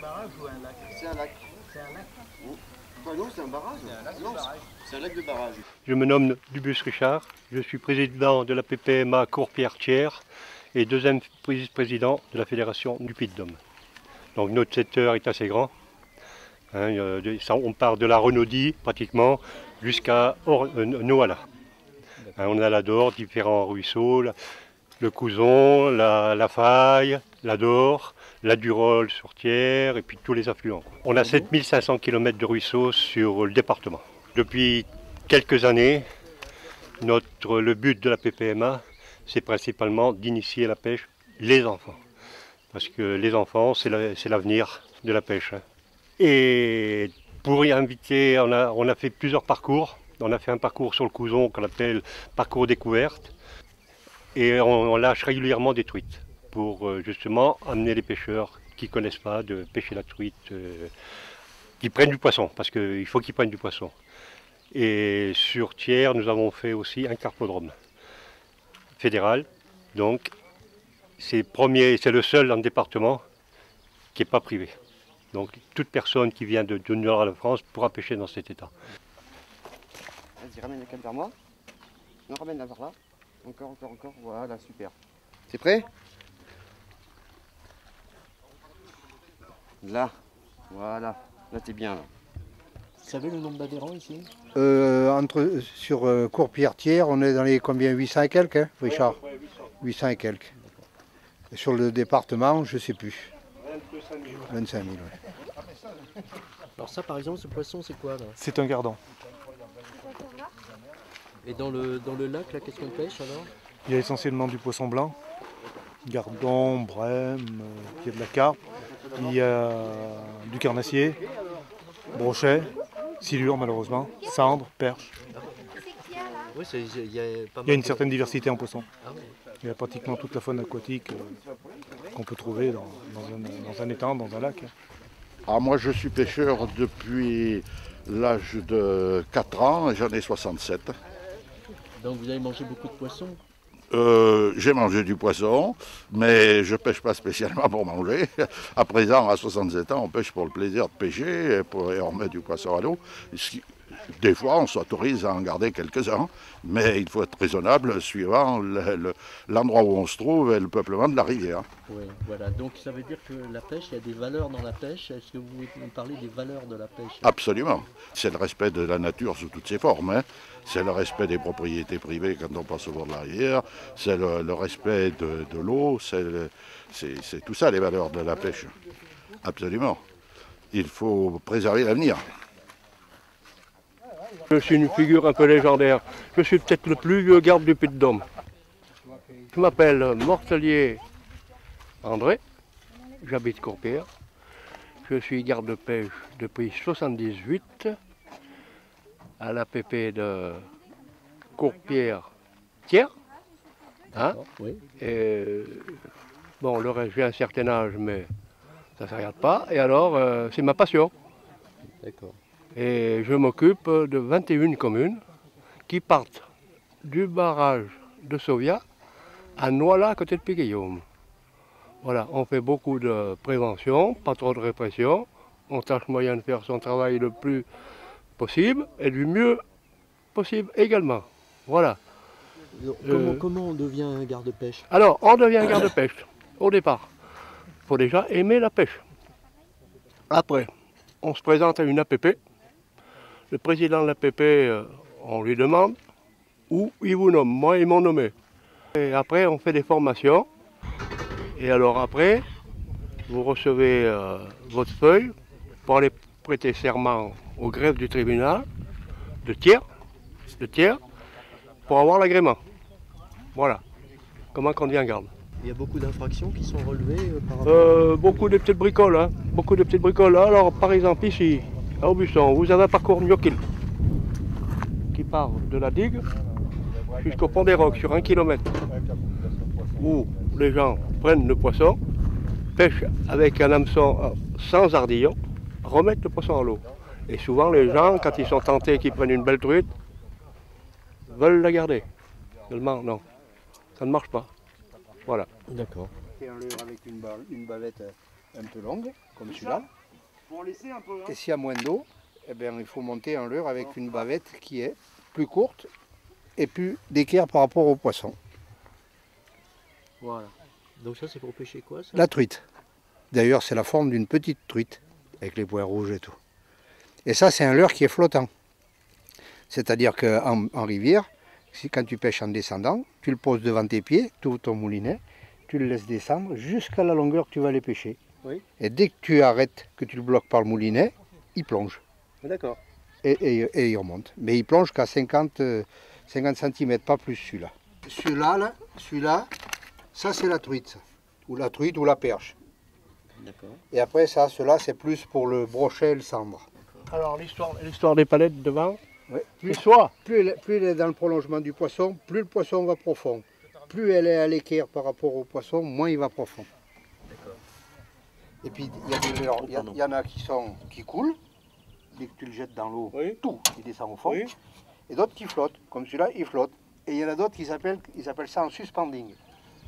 un barrage ou un lac C'est un lac. C'est un lac Enfin, non, c'est un barrage. C'est un lac de barrage. Je me nomme Dubus Richard, je suis président de la PPMA Courpierre-Thiers et deuxième vice-président de la Fédération du Puy-de-Dôme. Donc notre secteur est assez grand. Hein, euh, on part de la Renaudie pratiquement jusqu'à euh, Noala. Hein, on a la Dore, différents ruisseaux, le Couson, la, la Faille, la Dore, la Durole sur Thiers et puis tous les affluents. On a 7500 km de ruisseaux sur le département. Depuis quelques années, notre, le but de la PPMA, c'est principalement d'initier la pêche les enfants. Parce que les enfants, c'est la- c'est l'avenir de la pêche. hein. Et pour y inviter, on a, on a fait plusieurs parcours. On a fait un parcours sur le Couson qu'on appelle parcours découverte. Et on, lâche régulièrement des truites pour euh, justement amener les pêcheurs qui ne connaissent pas de pêcher la truite, euh, qui prennent du poisson, parce qu'il faut qu'ils prennent du poisson. Et sur Thiers, nous avons fait aussi un carpodrome fédéral. Donc, c'est premier- c'est le seul dans le département qui n'est pas privé. Donc, toute personne qui vient de, nord de la France pourra pêcher dans cet état. Vas-y, ramène la canne vers moi. Non, ramène-la vers là. Encore, encore, encore. Voilà, super. C'est prêt? Là. Voilà. Là, t'es bien, là. Vous savez le nombre d'adhérents ici? Euh, entre, sur euh, Courpierre-Thiers, on est dans les combien? 800 et quelques, hein, Richard? 800 et quelques. Et sur le département, je ne sais plus. 25 000, ouais. Alors ça par exemple, ce poisson c'est quoi là? C'est un gardon. Et dans le, dans le lac là, qu'est-ce qu'on pêche alors Il y a essentiellement du poisson blanc, gardon, brème, euh, il y a de la carpe, il y a du carnassier, brochet, silure malheureusement, cendre, perche. Oui, c'est- il y a pas mal Il y a une de- certaine diversité en poisson. Ah. Il y a pratiquement toute la faune aquatique euh, qu'on peut trouver dans, dans un, dans un étang, dans un lac. Ah, moi, je suis pêcheur depuis l'âge de 4 ans et j'en ai 67. Donc vous avez mangé beaucoup de poissons Euh, j'ai mangé du poisson, mais je pêche pas spécialement pour manger. À présent, à 67 ans, on pêche pour le plaisir de pêcher et, pour, et on met du poisson à l'eau. Des fois, on s'autorise à en garder quelques-uns, mais il faut être raisonnable suivant le- le- l'endroit où on se trouve et le peuplement de la rivière. Oui, voilà. Donc ça veut dire que la pêche, il y a des valeurs dans la pêche. Est-ce que vous pouvez nous parler des valeurs de la pêche? Absolument. C'est le respect de la nature sous toutes ses formes. hein. C'est le respect des propriétés privées quand on passe au bord de la rivière. C'est le, le respect de, de l'eau. C'est le- c'est- c'est tout ça les valeurs de la pêche. Absolument. Il faut préserver l'avenir. Je suis une figure un peu légendaire. Je suis peut-être le plus vieux garde du Puy-de-Dôme. Je m'appelle Mortelier André, j'habite Courpierre. Je suis garde de pêche depuis 78 à la PP de Courpierre-Thiers. Hein Oui. Et, bon, le reste, j'ai un certain âge, mais ça ne s'arrête pas. Et alors, euh, c'est ma passion. D'accord. Et je m'occupe de 21 communes qui partent du barrage de Sauvia à Noila, à côté de Piquillaume. Voilà, on fait beaucoup de prévention, pas trop de répression. On tâche moyen de faire son travail le plus possible et du mieux possible également. Voilà. Comment, Euh. comment on devient un garde-pêche? Alors, on devient garde-pêche au départ. Il faut déjà aimer la pêche. Après, on se présente à une APP. Le président de l'APP, euh, on lui demande où il vous nomme. Moi, ils m'ont nommé. Et après, on fait des formations. Et alors après, vous recevez euh, votre feuille pour aller prêter serment au greffe du tribunal de tiers, de tiers pour avoir l'agrément. Voilà comment qu'on devient garde. Il y a beaucoup d'infractions qui sont relevées euh, par rapport Euh, beaucoup de petites bricoles, hein. beaucoup de petites bricoles. Alors, par exemple, ici, à Aubusson, vous avez un parcours Gnocchil qui part de la digue jusqu'au pont des Rocs sur un kilomètre où les gens prennent le poisson, pêchent avec un hameçon euh, sans ardillon, remettent le poisson à l'eau. Et souvent, les gens, quand ils sont tentés qu'ils prennent une belle truite, veulent la garder. Seulement, non, ça ne marche pas. Voilà. D'accord. C'est un leurre avec une, une bavette un peu longue, comme celui-là. Pour laisser un peu. hein. Et s'il y a moins d'eau, eh bien, il faut monter un leurre avec une bavette qui est plus courte et plus d'équerre par rapport au poisson. Voilà. Donc ça, c'est pour pêcher quoi ça? La truite. D'ailleurs, c'est la forme d'une petite truite, avec les points rouges et tout. Et ça, c'est un leurre qui est flottant. C'est-à-dire qu'en en rivière, si, quand tu pêches en descendant, tu le poses devant tes pieds, tout ton moulinet, tu le laisses descendre jusqu'à la longueur que tu vas aller pêcher. Oui. Et dès que tu arrêtes, que tu le bloques par le moulinet, il plonge. D'accord. et, et- et il remonte. Mais il plonge qu'à 50, euh, 50 cm, pas plus celui-là. Celui-là, là, celui-là, ça c'est la truite, ou la truite ou la perche. D'accord. Et après ça, cela c'est plus pour le brochet et le cendre. Alors l'histoire, l'histoire des palettes devant, Ouais. plus soit. Plus elle, plus elle est dans le prolongement du poisson, plus le poisson va profond. Plus elle est à l'équerre par rapport au poisson, moins il va profond. Et puis il y, a des leurres- il y a- il y en a qui, sont, qui coulent, dès que tu le jettes dans l'eau, Oui. tout, il descend au fond. Oui. Et d'autres qui flottent, comme celui-là, il flotte. Et il y en a d'autres qui s'appellent, ils appellent ça en suspending.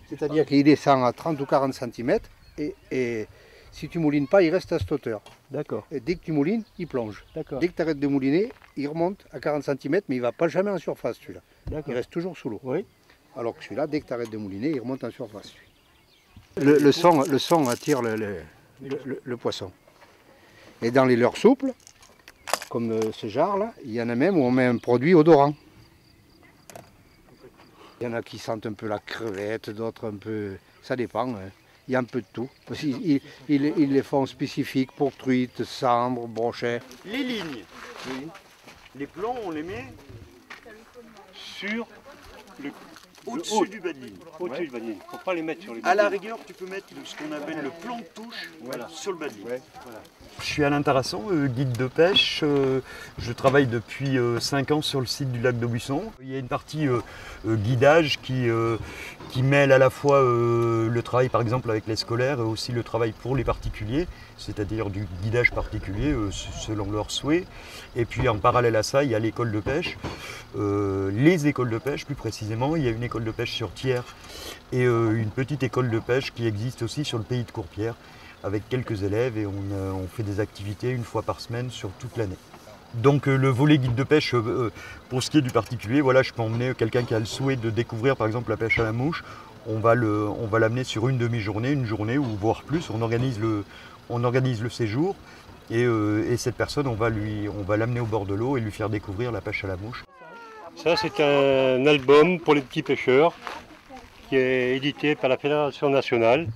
C'est-à-dire qu'il descend à 30 ou 40 cm et, et si tu moulines pas, il reste à cette hauteur. D'accord, Et dès que tu moulines, il plonge. d'accord, Dès que tu arrêtes de mouliner, il remonte à 40 cm, mais il ne va pas jamais en surface celui-là. Il reste toujours sous l'eau. Oui. Alors que celui-là, dès que tu arrêtes de mouliner, il remonte en surface. Le, le son, le son attire le, le- le- le poisson. Et dans les leurres souples, comme euh, ce genre-là, il y en a même où on met un produit odorant. Il y en a qui sentent un peu la crevette, d'autres un peu. Ça dépend. hein. Il y a un peu de tout. Ils- ils- ils les font spécifiques pour truite, cendre, brochet. Les lignes. Les plombs, on les met Sur le au-dessus du bas de ligne. au-dessus du panier. Faut pas les mettre sur les À la rigueur, tu peux mettre ce qu'on appelle le plan de touche Voilà. sur le bas de ligne. Je suis Alain Tarasson, euh, guide de pêche. Euh, je travaille depuis 5 ans sur le site du lac d'Aubusson. Il y a une partie euh, euh, guidage qui, euh, qui mêle à la fois euh, le travail par exemple avec les scolaires et aussi le travail pour les particuliers, c'est-à-dire du guidage particulier euh, selon leurs souhaits. Et puis en parallèle à ça, il y a l'école de pêche, euh, les écoles de pêche plus précisément. Il y a une école de pêche sur Thiers et une petite école de pêche qui existe aussi sur le pays de Courpierre avec quelques élèves et on fait des activités une fois par semaine sur toute l'année. Donc euh, le volet guide de pêche, euh, euh, pour ce qui est du particulier, voilà, je peux emmener quelqu'un qui a le souhait de découvrir par exemple la pêche à la mouche. On va l'amener sur une demi-journée, une journée ou voire plus. On organise le, on organise le séjour et, et cette personne, on va l'amener au bord de l'eau et lui faire découvrir la pêche à la mouche. Ça, c'est un album pour les petits pêcheurs qui est édité par la Fédération nationale.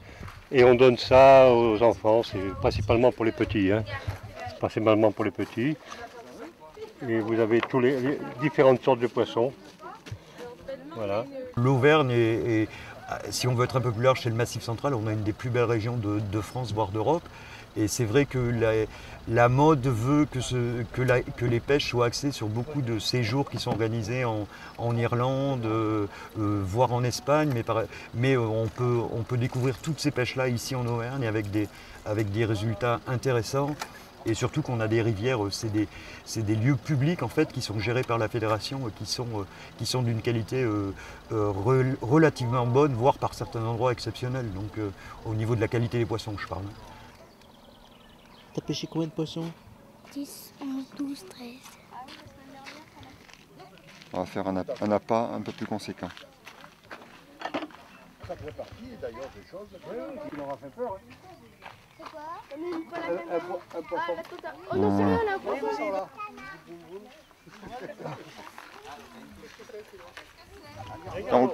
Et on donne ça aux enfants, c'est principalement pour les petits. hein. Principalement pour les petits. Et vous avez tous les, différentes sortes de poissons. Voilà. L'Auvergne est- si on veut être un peu plus large, c'est le Massif central. On a une des plus belles régions de, France, voire d'Europe. Et c'est vrai que la, mode veut que, les pêches soient axées sur beaucoup de séjours qui sont organisés en, Irlande, euh, euh, voire en Espagne. Mais, on, peut, découvrir toutes ces pêches-là ici en Auvergne avec des résultats intéressants. Et surtout qu'on a des rivières, euh, c'est des, c'est des lieux publics en fait qui sont gérés par la fédération, euh, qui sont, euh, qui sont d'une qualité euh, rel- relativement bonne, voire par certains endroits exceptionnels. Donc euh, au niveau de la qualité des poissons, je parle. T'as pêché combien de poissons? 10, 11, 12, 13. On va faire un, un appât un peu plus conséquent. Ça fait partie d'ailleurs des choses qui leur a fait peur. C'est quoi. Oh non, c'est là,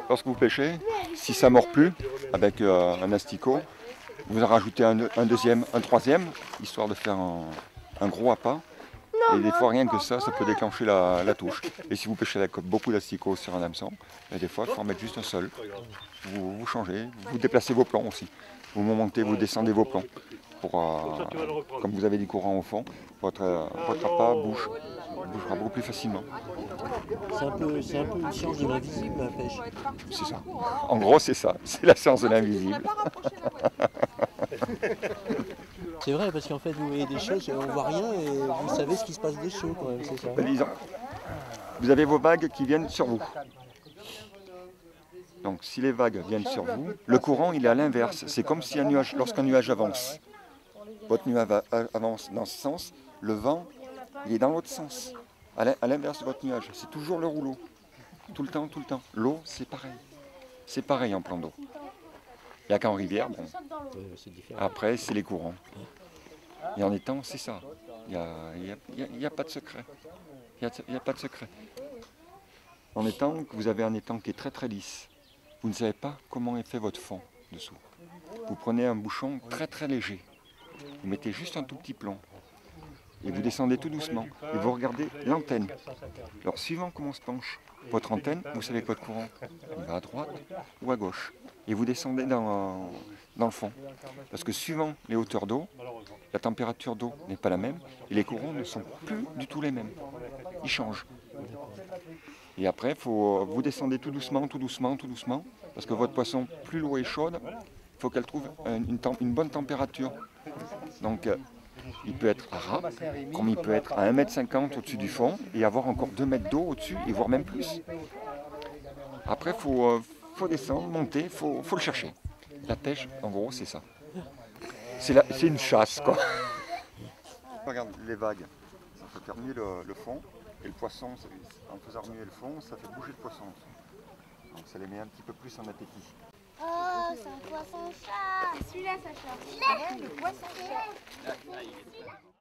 lorsque vous pêchez, si ça mord plus avec euh, un asticot, vous en rajoutez un, deuxième, un troisième, histoire de faire un, gros appât. Et des fois, rien que ça, ça peut déclencher la, la touche. Et si vous pêchez avec beaucoup d'asticots sur un hameçon, ben, des fois, il faut en mettre juste un seul. Vous, vous changez, vous déplacez vos plans aussi. Vous montez, vous descendez vos plans. Pour, euh, comme vous avez du courant au fond, votre, euh, votre appât bouge, bougera beaucoup plus facilement. C'est un, peu, c'est un peu une science de l'invisible la pêche. C'est ça. En gros, c'est ça. C'est la science de l'invisible. C'est vrai parce qu'en fait vous voyez des choses, on voit rien et vous savez ce qui se passe dessous quand même, c'est ça disons, vous avez vos vagues qui viennent sur vous. Donc si les vagues viennent sur vous, le courant il est à l'inverse. C'est comme si un nuage, lorsqu'un nuage avance votre nuage va- avance dans ce sens, le vent, il est dans l'autre sens, à l'in- à l'inverse de votre nuage. C'est toujours le rouleau. Tout le temps, tout le temps. L'eau, c'est pareil. C'est pareil en plan d'eau. Il n'y a qu'en rivière, bon. Après, c'est les courants. Et en étang, c'est ça. Il n'y a, pas de secret. Il n'y a, a pas de secret. En étang, vous avez un étang qui est très très lisse. Vous ne savez pas comment est fait votre fond dessous. Vous prenez un bouchon très très léger. Vous mettez juste un tout petit plomb. Et vous descendez tout doucement. Et vous regardez l'antenne. Alors, suivant comment se penche votre antenne, vous savez que votre courant, va à droite ou à gauche. Et vous descendez dans, dans le fond. Parce que suivant les hauteurs d'eau, la température d'eau n'est pas la même et les courants ne sont plus du tout les mêmes. Ils changent. Et après, faut, vous descendez tout doucement, tout doucement, tout doucement, parce que votre poisson, plus l'eau est chaude, il faut qu'elle trouve un- une, bonne température. Donc, euh, il peut être à ras, comme il peut être à 1m50 au-dessus du fond, et avoir encore 2 mètres d'eau au-dessus, et voire même plus. Après, il faut, euh, faut descendre, monter, il faut, faut le chercher. La pêche, en gros, c'est ça. C'est une chasse, quoi. Regarde les vagues, ça fait faire le, le fond, et le poisson, en faisant remuer le fond, ça fait bouger le poisson. Donc ça les met un petit peu plus en appétit. Oh, c'est un poisson chat. Celui-là, ça chat. Le poisson chat.